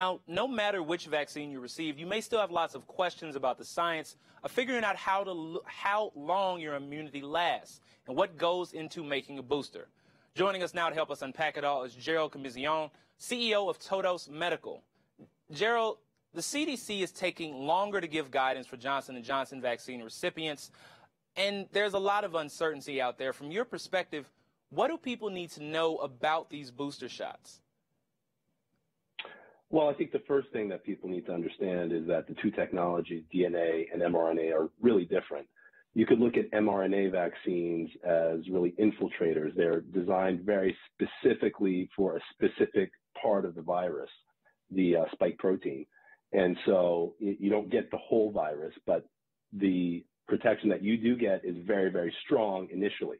Now, no matter which vaccine you receive, you may still have lots of questions about the science of figuring out how to how long your immunity lasts and what goes into making a booster. Joining us now to help us unpack it all is Gerald Commissiong, CEO of Todos Medical. Gerald, the CDC is taking longer to give guidance for Johnson & Johnson vaccine recipients, and there's a lot of uncertainty out there. From your perspective, what do people need to know about these booster shots? Well, I think the first thing that people need to understand is that the two technologies, DNA and mRNA, are really different. You could look at mRNA vaccines as really infiltrators. They're designed very specifically for a specific part of the virus, the uh, spike protein. And so you don't get the whole virus, but the protection that you do get is very, very strong initially.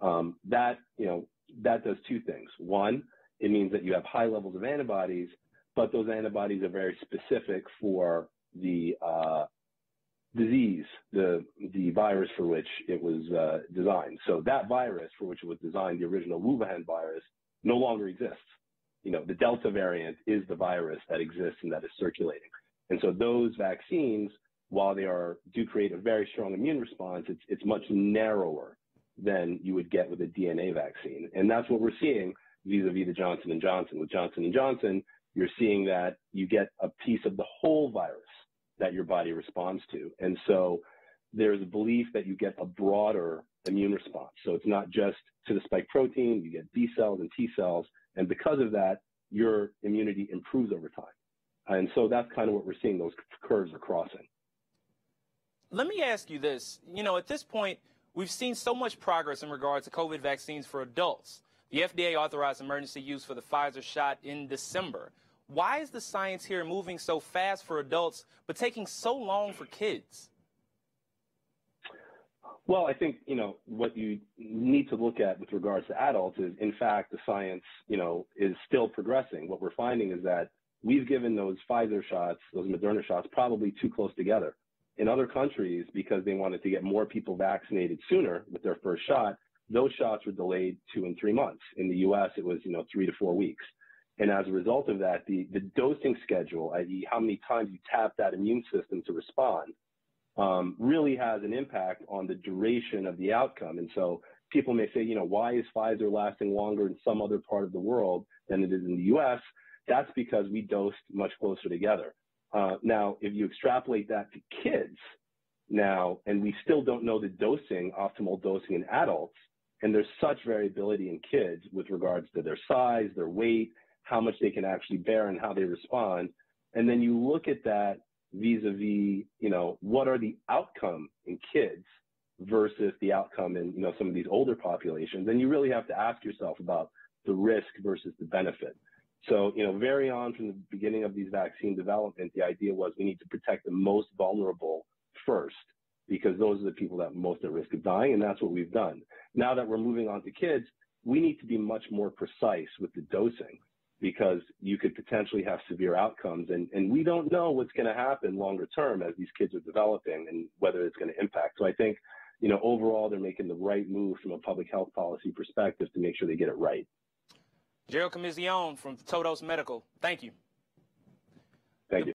Um, that, you know, that does two things. One, it means that you have high levels of antibodies but those antibodies are very specific for the uh, disease, the the virus for which it was uh, designed. So that virus for which it was designed, the original Wuhan virus, no longer exists. You know, the Delta variant is the virus that exists and that is circulating. And so those vaccines, while they are do create a very strong immune response, it's it's much narrower than you would get with a DNA vaccine. And that's what we're seeing vis-a-vis the Johnson and Johnson. With Johnson and Johnson, you're seeing that you get a piece of the whole virus that your body responds to. And so there's a belief that you get a broader immune response. So it's not just to the spike protein, you get B cells and T cells. And because of that, your immunity improves over time. And so that's kind of what we're seeing. Those curves are crossing. Let me ask you this. You know, at this point, we've seen so much progress in regards to COVID vaccines for adults. The FDA authorized emergency use for the Pfizer shot in December. Why is the science here moving so fast for adults, but taking so long for kids? Well, I think, you know, what you need to look at with regards to adults is, in fact, the science, you know, is still progressing. What we're finding is that we've given those Pfizer shots, those Moderna shots, probably too close together. In other countries, because they wanted to get more people vaccinated sooner with their first shot, those shots were delayed two and three months. In the U.S., it was, you know, three to four weeks. And as a result of that, the, the dosing schedule, i.e., how many times you tap that immune system to respond, um, really has an impact on the duration of the outcome. And so people may say, you know, why is Pfizer lasting longer in some other part of the world than it is in the U.S.? That's because we dosed much closer together. Uh, now, if you extrapolate that to kids now, and we still don't know the dosing, optimal dosing in adults, and there's such variability in kids with regards to their size, their weight, how much they can actually bear and how they respond. And then you look at that vis-a-vis, you know, what are the outcome in kids versus the outcome in, you know, some of these older populations. And you really have to ask yourself about the risk versus the benefit. So, you know, very on from the beginning of these vaccine development, the idea was we need to protect the most vulnerable first because those are the people that most at risk of dying, and that's what we've done. Now that we're moving on to kids, we need to be much more precise with the dosing because you could potentially have severe outcomes. And, and we don't know what's going to happen longer term as these kids are developing and whether it's going to impact. So I think, you know, overall, they're making the right move from a public health policy perspective to make sure they get it right. Gerald Commissiong from Todos Medical. Thank you. Thank you.